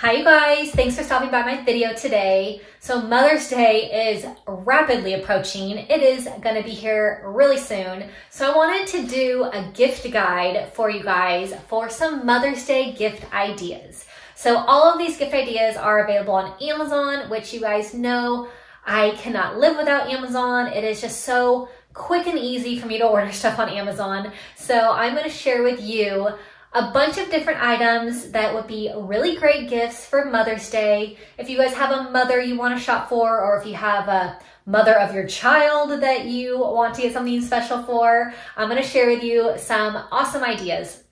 Hi you guys, thanks for stopping by my video today. So Mother's Day is rapidly approaching. It is gonna be here really soon. So I wanted to do a gift guide for you guys for some Mother's Day gift ideas. So all of these gift ideas are available on Amazon, which you guys know I cannot live without Amazon. It is just so quick and easy for me to order stuff on Amazon. So I'm gonna share with you a bunch of different items that would be really great gifts for Mother's Day. If you guys have a mother you want to shop for, or if you have a mother of your child that you want to get something special for, I'm going to share with you some awesome ideas.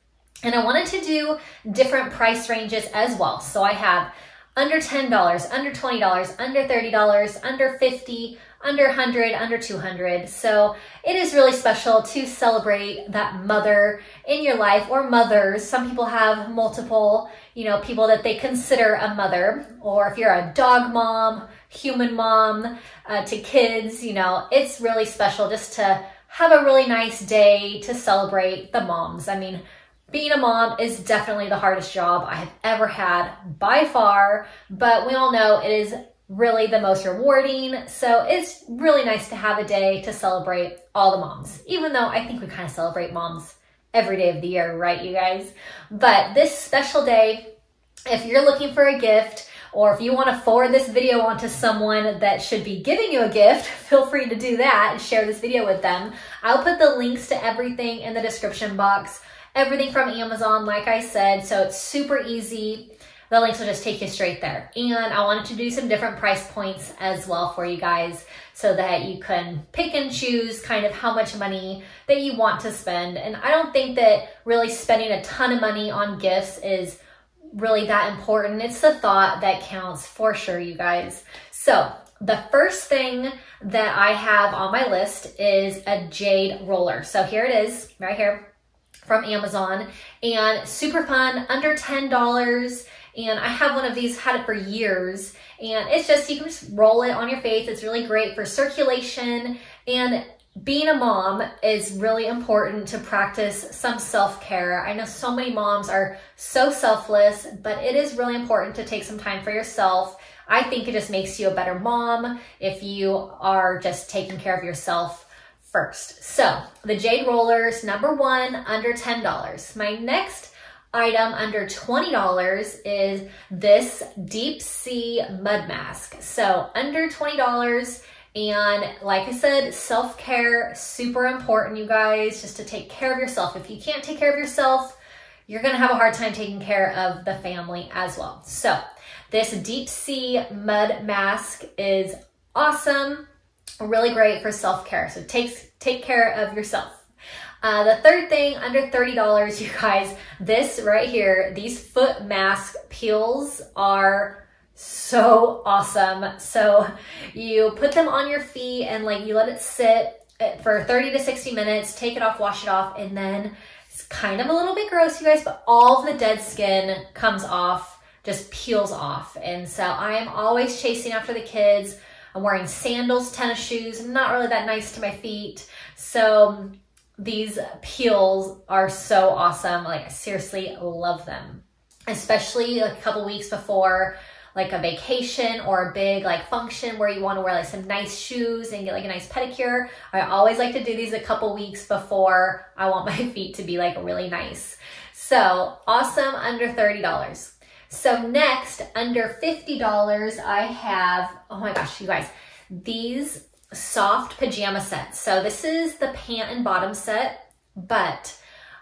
And I wanted to do different price ranges as well. So I have under $10, under $20, under $30, under 50 under 100, under 200. So it is really special to celebrate that mother in your life or mothers. Some people have multiple, you know, people that they consider a mother, or if you're a dog mom, human mom uh, to kids, you know, it's really special just to have a really nice day to celebrate the moms. I mean, being a mom is definitely the hardest job I have ever had by far, but we all know it is really the most rewarding. So it's really nice to have a day to celebrate all the moms, even though I think we kind of celebrate moms every day of the year, right, you guys? But this special day, if you're looking for a gift, or if you want to forward this video on to someone that should be giving you a gift, feel free to do that and share this video with them. I'll put the links to everything in the description box. Everything from Amazon, like I said, so it's super easy the links will just take you straight there. And I wanted to do some different price points as well for you guys so that you can pick and choose kind of how much money that you want to spend. And I don't think that really spending a ton of money on gifts is really that important. It's the thought that counts for sure, you guys. So the first thing that I have on my list is a jade roller. So here it is right here from Amazon and super fun, under $10 and I have one of these, had it for years. And it's just, you can just roll it on your face. It's really great for circulation. And being a mom is really important to practice some self-care. I know so many moms are so selfless, but it is really important to take some time for yourself. I think it just makes you a better mom if you are just taking care of yourself first. So the Jade Rollers, number one, under $10. My next item under $20 is this deep sea mud mask. So under $20 and like I said, self-care, super important, you guys, just to take care of yourself. If you can't take care of yourself, you're gonna have a hard time taking care of the family as well. So this deep sea mud mask is awesome, really great for self-care. So take, take care of yourself. Uh, the third thing, under $30, you guys, this right here, these foot mask peels are so awesome. So you put them on your feet and like you let it sit uh, for 30 to 60 minutes, take it off, wash it off, and then it's kind of a little bit gross, you guys, but all the dead skin comes off, just peels off. And so I am always chasing after the kids. I'm wearing sandals, tennis shoes, not really that nice to my feet. So these peels are so awesome. Like I seriously love them, especially a couple weeks before like a vacation or a big like function where you want to wear like some nice shoes and get like a nice pedicure. I always like to do these a couple weeks before I want my feet to be like really nice. So awesome under $30. So next under $50, I have, oh my gosh, you guys, these soft pajama sets. So this is the pant and bottom set, but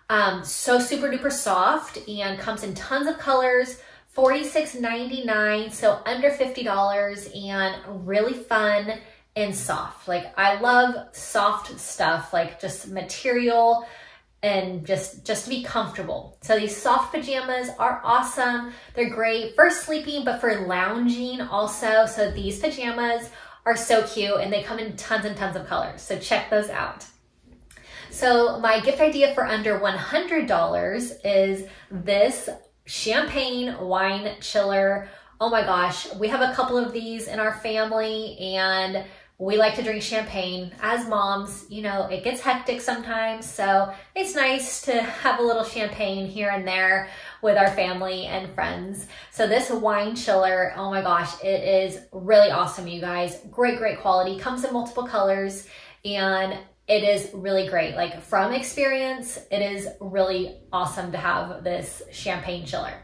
um, so super duper soft and comes in tons of colors. $46.99, so under $50 and really fun and soft. Like I love soft stuff, like just material and just just to be comfortable. So these soft pajamas are awesome. They're great for sleeping, but for lounging also. So these pajamas are so cute and they come in tons and tons of colors. So check those out. So my gift idea for under $100 is this champagne wine chiller. Oh my gosh, we have a couple of these in our family and we like to drink champagne as moms. You know, it gets hectic sometimes, so it's nice to have a little champagne here and there with our family and friends. So this wine chiller, oh my gosh, it is really awesome, you guys. Great, great quality. Comes in multiple colors and it is really great. Like from experience, it is really awesome to have this champagne chiller.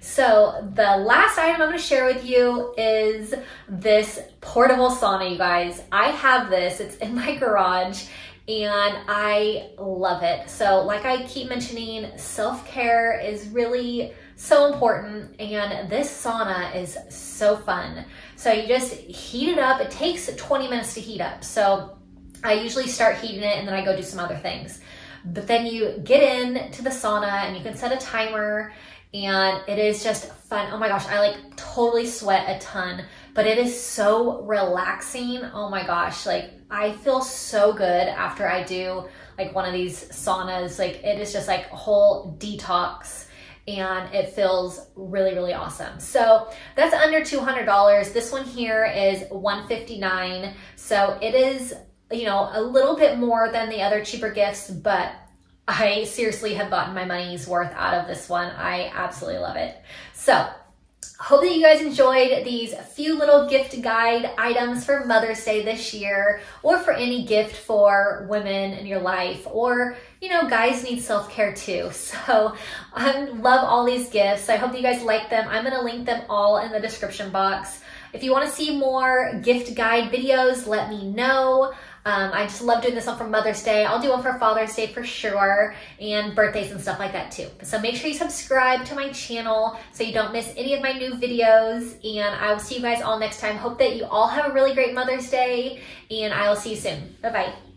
So the last item I'm gonna share with you is this portable sauna, you guys. I have this, it's in my garage and I love it. So like I keep mentioning, self-care is really so important and this sauna is so fun. So you just heat it up. It takes 20 minutes to heat up. So I usually start heating it and then I go do some other things. But then you get in to the sauna and you can set a timer and it is just fun. Oh my gosh, I like totally sweat a ton, but it is so relaxing. Oh my gosh, like I feel so good after I do like one of these saunas. Like it is just like a whole detox and it feels really, really awesome. So that's under $200. This one here is 159. So it is, you know, a little bit more than the other cheaper gifts, but I seriously have gotten my money's worth out of this one. I absolutely love it. So hope that you guys enjoyed these few little gift guide items for Mother's Day this year or for any gift for women in your life or, you know, guys need self-care too. So I love all these gifts. I hope that you guys like them. I'm going to link them all in the description box. If you want to see more gift guide videos, let me know. Um, I just love doing this one for Mother's Day. I'll do one for Father's Day for sure, and birthdays and stuff like that too. So make sure you subscribe to my channel so you don't miss any of my new videos, and I will see you guys all next time. Hope that you all have a really great Mother's Day, and I will see you soon. Bye-bye.